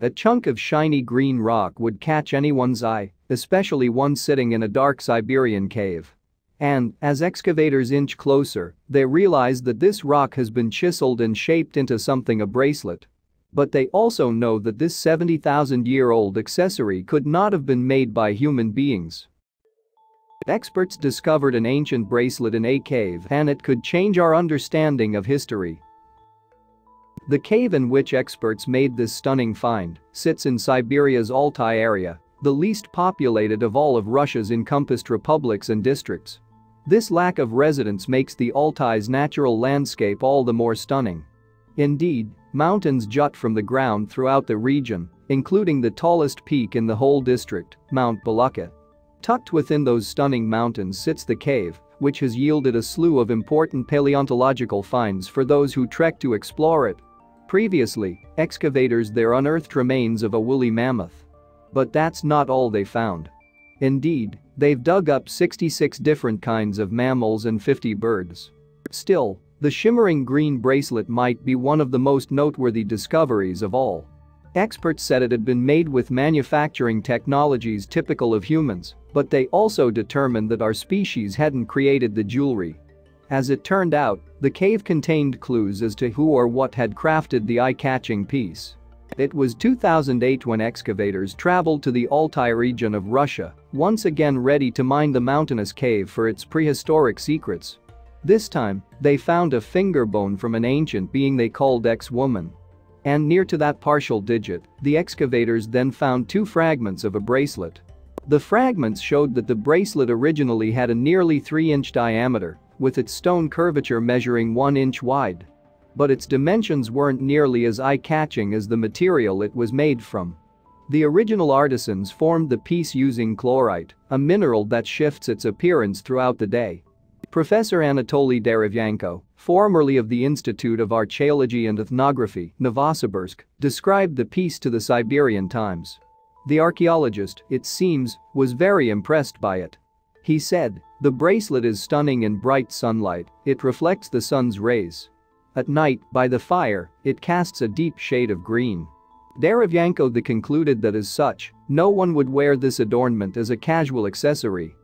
A chunk of shiny green rock would catch anyone's eye, especially one sitting in a dark Siberian cave. And, as excavators inch closer, they realize that this rock has been chiseled and shaped into something a bracelet. But they also know that this 70,000-year-old accessory could not have been made by human beings. Experts discovered an ancient bracelet in a cave and it could change our understanding of history. The cave in which experts made this stunning find sits in Siberia's Altai area, the least populated of all of Russia's encompassed republics and districts. This lack of residents makes the Altai's natural landscape all the more stunning. Indeed, mountains jut from the ground throughout the region, including the tallest peak in the whole district, Mount Balukha. Tucked within those stunning mountains sits the cave, which has yielded a slew of important paleontological finds for those who trek to explore it. Previously, excavators there unearthed remains of a woolly mammoth. But that's not all they found. Indeed, they've dug up 66 different kinds of mammals and 50 birds. Still, the shimmering green bracelet might be one of the most noteworthy discoveries of all. Experts said it had been made with manufacturing technologies typical of humans, but they also determined that our species hadn't created the jewelry. As it turned out, the cave contained clues as to who or what had crafted the eye-catching piece. It was 2008 when excavators traveled to the Altai region of Russia, once again ready to mine the mountainous cave for its prehistoric secrets. This time, they found a finger bone from an ancient being they called X-Woman. And near to that partial digit, the excavators then found two fragments of a bracelet. The fragments showed that the bracelet originally had a nearly 3-inch diameter, with its stone curvature measuring 1 inch wide but its dimensions weren't nearly as eye-catching as the material it was made from. The original artisans formed the piece using chlorite, a mineral that shifts its appearance throughout the day. Professor Anatoly Derevyanko, formerly of the Institute of Archaeology and Ethnography, Novosibirsk, described the piece to the Siberian Times. The archaeologist, it seems, was very impressed by it. He said, the bracelet is stunning in bright sunlight, it reflects the sun's rays. At night, by the fire, it casts a deep shade of green. Derevyanko the concluded that as such, no one would wear this adornment as a casual accessory.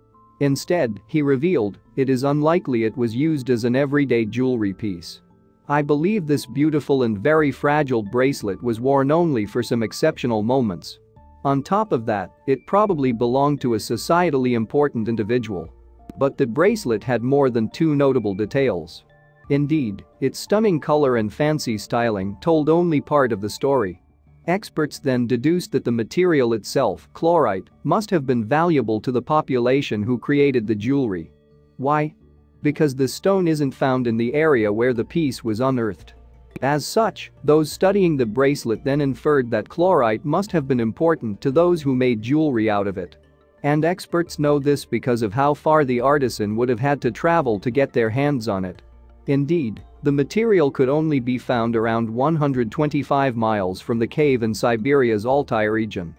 Instead, he revealed, it is unlikely it was used as an everyday jewelry piece. I believe this beautiful and very fragile bracelet was worn only for some exceptional moments. On top of that, it probably belonged to a societally important individual. But the bracelet had more than two notable details. Indeed, its stunning color and fancy styling told only part of the story. Experts then deduced that the material itself, chlorite, must have been valuable to the population who created the jewelry. Why? Because the stone isn't found in the area where the piece was unearthed. As such, those studying the bracelet then inferred that chlorite must have been important to those who made jewelry out of it. And experts know this because of how far the artisan would have had to travel to get their hands on it. Indeed, the material could only be found around 125 miles from the cave in Siberia's Altai region.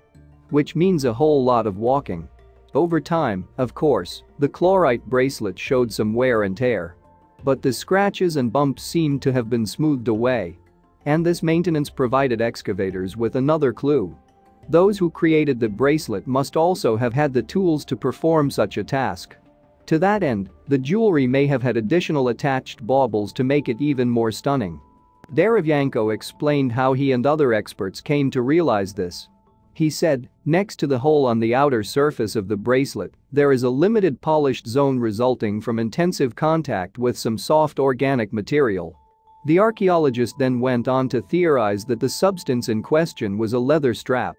Which means a whole lot of walking. Over time, of course, the chlorite bracelet showed some wear and tear. But the scratches and bumps seemed to have been smoothed away. And this maintenance provided excavators with another clue. Those who created the bracelet must also have had the tools to perform such a task. To that end, the jewelry may have had additional attached baubles to make it even more stunning. Derevyanko explained how he and other experts came to realize this. He said, next to the hole on the outer surface of the bracelet, there is a limited polished zone resulting from intensive contact with some soft organic material. The archaeologist then went on to theorize that the substance in question was a leather strap.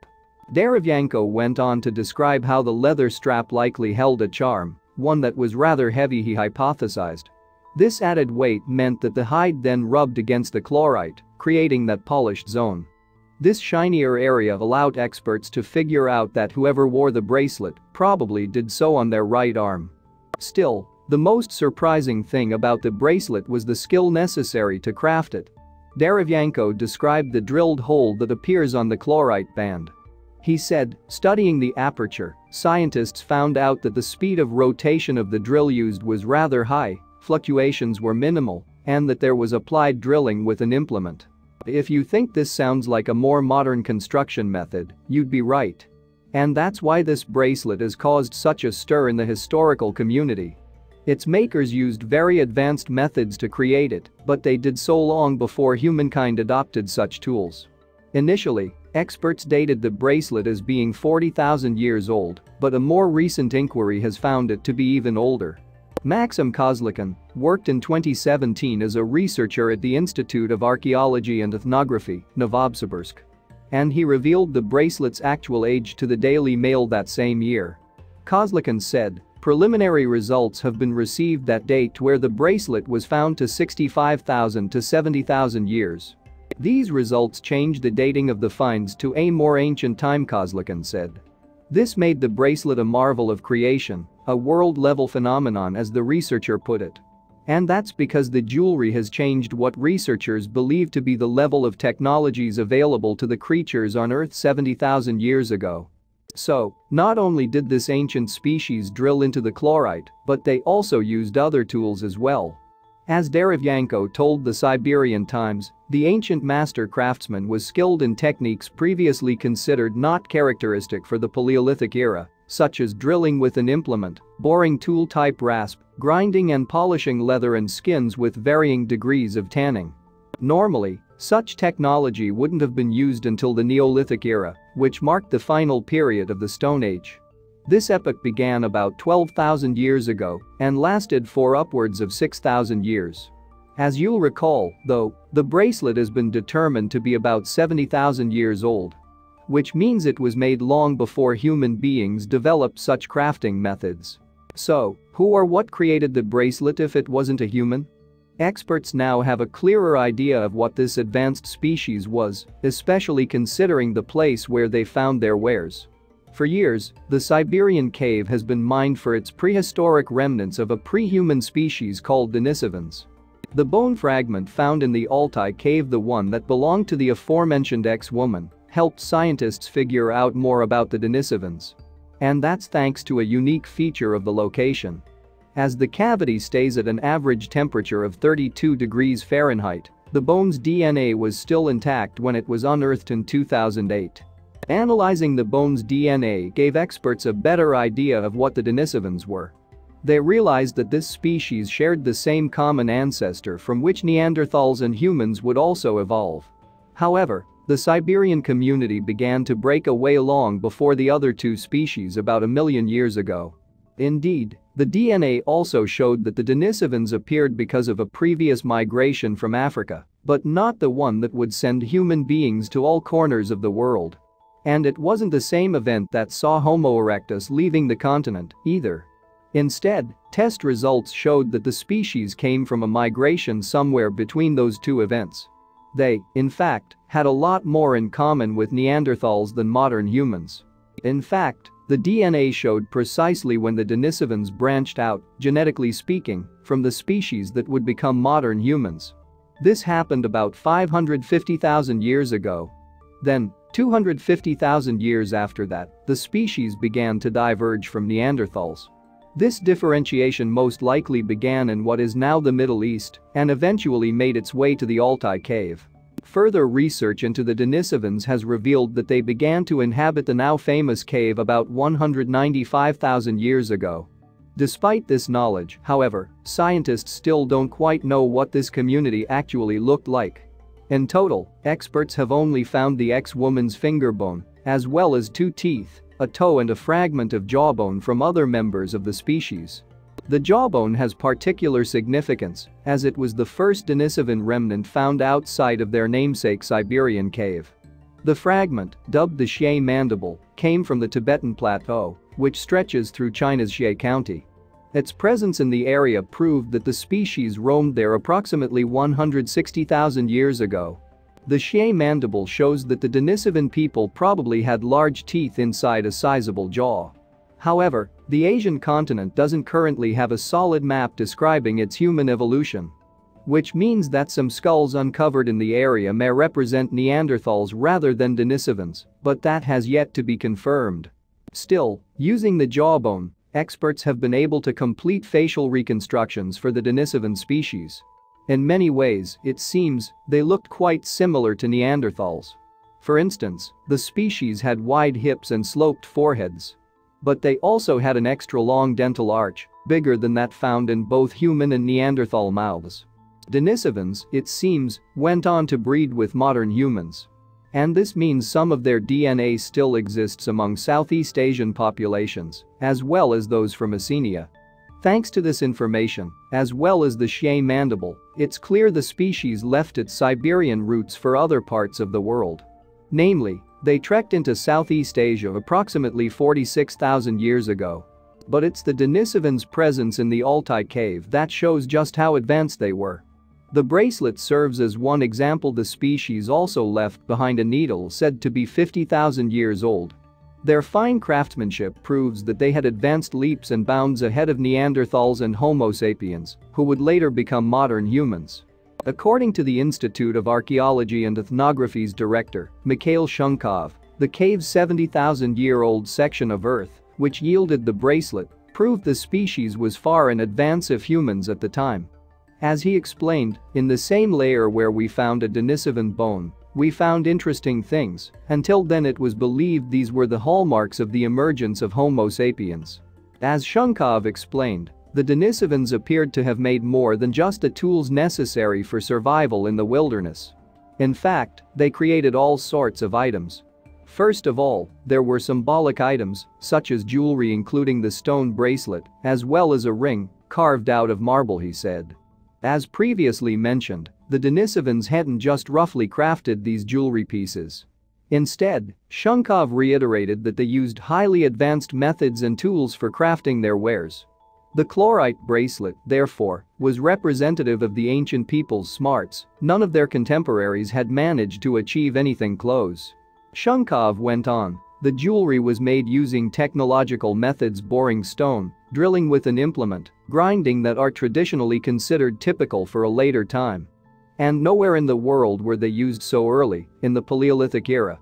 Derevyanko went on to describe how the leather strap likely held a charm, one that was rather heavy he hypothesized. This added weight meant that the hide then rubbed against the chlorite, creating that polished zone. This shinier area allowed experts to figure out that whoever wore the bracelet probably did so on their right arm. Still, the most surprising thing about the bracelet was the skill necessary to craft it. Derevyanko described the drilled hole that appears on the chlorite band. He said, studying the aperture, scientists found out that the speed of rotation of the drill used was rather high, fluctuations were minimal, and that there was applied drilling with an implement. If you think this sounds like a more modern construction method, you'd be right. And that's why this bracelet has caused such a stir in the historical community. Its makers used very advanced methods to create it, but they did so long before humankind adopted such tools. Initially, experts dated the bracelet as being 40,000 years old, but a more recent inquiry has found it to be even older. Maxim Kozlikhin worked in 2017 as a researcher at the Institute of Archaeology and Ethnography, Novosibirsk. And he revealed the bracelet's actual age to the Daily Mail that same year. Kozlikhin said, preliminary results have been received that date where the bracelet was found to 65,000 to 70,000 years. These results change the dating of the finds to a more ancient time Kozlikhin said. This made the bracelet a marvel of creation, a world-level phenomenon as the researcher put it. And that's because the jewelry has changed what researchers believe to be the level of technologies available to the creatures on Earth 70,000 years ago. So, not only did this ancient species drill into the chlorite, but they also used other tools as well. As Derevyanko told the Siberian Times, the ancient master craftsman was skilled in techniques previously considered not characteristic for the Paleolithic era, such as drilling with an implement, boring tool-type rasp, grinding and polishing leather and skins with varying degrees of tanning. Normally, such technology wouldn't have been used until the Neolithic era, which marked the final period of the Stone Age. This epoch began about 12,000 years ago and lasted for upwards of 6,000 years. As you'll recall, though, the bracelet has been determined to be about 70,000 years old which means it was made long before human beings developed such crafting methods. So, who or what created the bracelet if it wasn't a human? Experts now have a clearer idea of what this advanced species was, especially considering the place where they found their wares. For years, the Siberian cave has been mined for its prehistoric remnants of a pre-human species called Denisovans. The bone fragment found in the Altai cave the one that belonged to the aforementioned X-Woman helped scientists figure out more about the Denisovans. And that's thanks to a unique feature of the location. As the cavity stays at an average temperature of 32 degrees Fahrenheit, the bone's DNA was still intact when it was unearthed in 2008. Analyzing the bone's DNA gave experts a better idea of what the Denisovans were. They realized that this species shared the same common ancestor from which Neanderthals and humans would also evolve. However, the Siberian community began to break away long before the other two species about a million years ago. Indeed, the DNA also showed that the Denisovans appeared because of a previous migration from Africa, but not the one that would send human beings to all corners of the world. And it wasn't the same event that saw Homo erectus leaving the continent, either. Instead, test results showed that the species came from a migration somewhere between those two events. They, in fact, had a lot more in common with Neanderthals than modern humans. In fact, the DNA showed precisely when the Denisovans branched out, genetically speaking, from the species that would become modern humans. This happened about 550,000 years ago. Then, 250,000 years after that, the species began to diverge from Neanderthals. This differentiation most likely began in what is now the Middle East and eventually made its way to the Altai cave. Further research into the Denisovans has revealed that they began to inhabit the now famous cave about 195,000 years ago. Despite this knowledge, however, scientists still don't quite know what this community actually looked like. In total, experts have only found the X-Woman's finger bone, as well as two teeth, a toe and a fragment of jawbone from other members of the species. The jawbone has particular significance as it was the first Denisovan remnant found outside of their namesake Siberian cave. The fragment, dubbed the Xie mandible, came from the Tibetan Plateau, which stretches through China's Xie County. Its presence in the area proved that the species roamed there approximately 160,000 years ago the Xie mandible shows that the Denisovan people probably had large teeth inside a sizable jaw. However, the Asian continent doesn't currently have a solid map describing its human evolution. Which means that some skulls uncovered in the area may represent Neanderthals rather than Denisovans, but that has yet to be confirmed. Still, using the jawbone, experts have been able to complete facial reconstructions for the Denisovan species. In many ways, it seems, they looked quite similar to Neanderthals. For instance, the species had wide hips and sloped foreheads. But they also had an extra long dental arch, bigger than that found in both human and Neanderthal mouths. Denisovans, it seems, went on to breed with modern humans. And this means some of their DNA still exists among Southeast Asian populations, as well as those from Oceania. Thanks to this information, as well as the Shay mandible, it's clear the species left its Siberian roots for other parts of the world. Namely, they trekked into Southeast Asia approximately 46,000 years ago. But it's the Denisovans' presence in the Altai cave that shows just how advanced they were. The bracelet serves as one example the species also left behind a needle said to be 50,000 years old. Their fine craftsmanship proves that they had advanced leaps and bounds ahead of Neanderthals and Homo sapiens, who would later become modern humans. According to the Institute of Archaeology and Ethnography's director, Mikhail Shunkov, the cave's 70,000-year-old section of Earth, which yielded the bracelet, proved the species was far in advance of humans at the time. As he explained, in the same layer where we found a Denisovan bone, we found interesting things, until then it was believed these were the hallmarks of the emergence of Homo sapiens. As Shunkov explained, the Denisovans appeared to have made more than just the tools necessary for survival in the wilderness. In fact, they created all sorts of items. First of all, there were symbolic items, such as jewelry including the stone bracelet, as well as a ring, carved out of marble he said. As previously mentioned, the Denisovans hadn't just roughly crafted these jewelry pieces. Instead, Shunkov reiterated that they used highly advanced methods and tools for crafting their wares. The chlorite bracelet, therefore, was representative of the ancient people's smarts, none of their contemporaries had managed to achieve anything close. Shunkov went on, the jewelry was made using technological methods boring stone, drilling with an implement, grinding that are traditionally considered typical for a later time. And nowhere in the world were they used so early, in the Paleolithic era.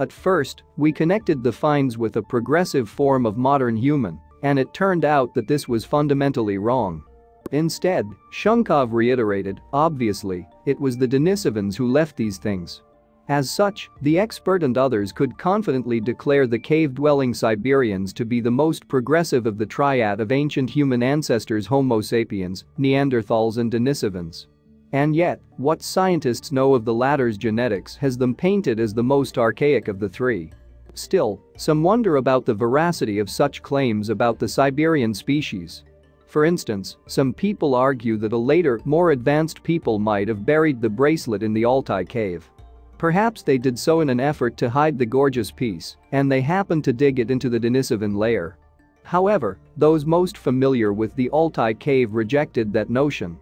At first, we connected the finds with a progressive form of modern human, and it turned out that this was fundamentally wrong. Instead, Shunkov reiterated, obviously, it was the Denisovans who left these things. As such, the expert and others could confidently declare the cave-dwelling Siberians to be the most progressive of the triad of ancient human ancestors Homo sapiens, Neanderthals and Denisovans. And yet, what scientists know of the latter's genetics has them painted as the most archaic of the three. Still, some wonder about the veracity of such claims about the Siberian species. For instance, some people argue that a later, more advanced people might have buried the bracelet in the Altai cave. Perhaps they did so in an effort to hide the gorgeous piece, and they happened to dig it into the Denisovan layer. However, those most familiar with the Altai cave rejected that notion.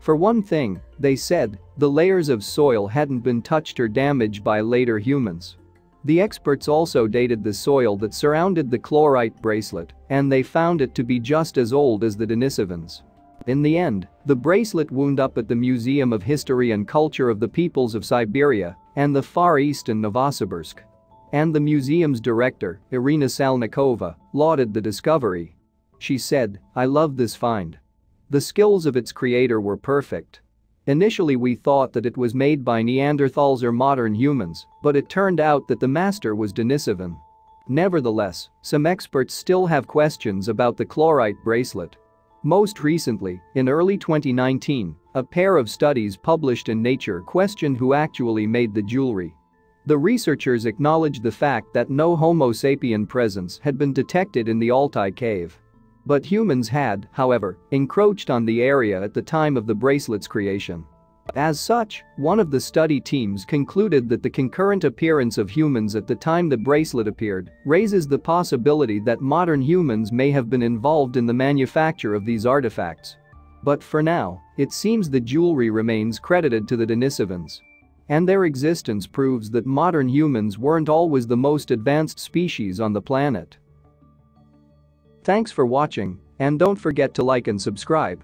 For one thing, they said, the layers of soil hadn't been touched or damaged by later humans. The experts also dated the soil that surrounded the chlorite bracelet, and they found it to be just as old as the Denisovans. In the end, the bracelet wound up at the Museum of History and Culture of the Peoples of Siberia and the Far East in Novosibirsk. And the museum's director, Irina Salnikova, lauded the discovery. She said, I love this find. The skills of its creator were perfect. Initially we thought that it was made by Neanderthals or modern humans, but it turned out that the master was Denisovan. Nevertheless, some experts still have questions about the chlorite bracelet most recently, in early 2019, a pair of studies published in Nature questioned who actually made the jewelry. The researchers acknowledged the fact that no Homo sapien presence had been detected in the Altai cave. But humans had, however, encroached on the area at the time of the bracelet's creation. As such, one of the study teams concluded that the concurrent appearance of humans at the time the bracelet appeared raises the possibility that modern humans may have been involved in the manufacture of these artifacts. But for now, it seems the jewelry remains credited to the Denisovans. And their existence proves that modern humans weren't always the most advanced species on the planet. Thanks for watching, and don't forget to like and subscribe.